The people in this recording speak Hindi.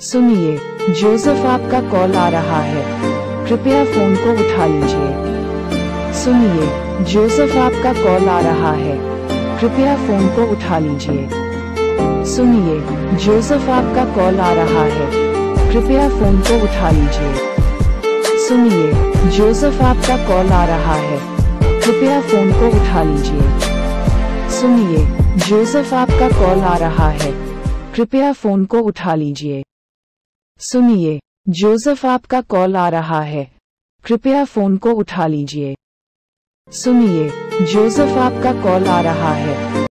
सुनिए, जोसेफ आपका कॉल आ रहा है। कृपया फ़ोन को उठा लीजिए। सुनिए, जोसेफ आपका कॉल आ रहा है। कृपया फ़ोन को उठा लीजिए। सुनिए, जोसेफ आपका कॉल आ रहा है। कृपया फ़ोन को उठा लीजिए। सुनिए, जोसेफ आपका कॉल आ रहा है। कृपया फ़ोन को उठा लीजिए। सुनिए, जोसेफ आपका कॉल आ रहा है। कृपया फ़ोन को उठा लीजिए। सुनिए, जोसेफ आपका कॉल आ रहा है। कृपया फ़ोन को उठा लीजिए। सुनिए, जोसेफ आपका कॉल आ रहा है।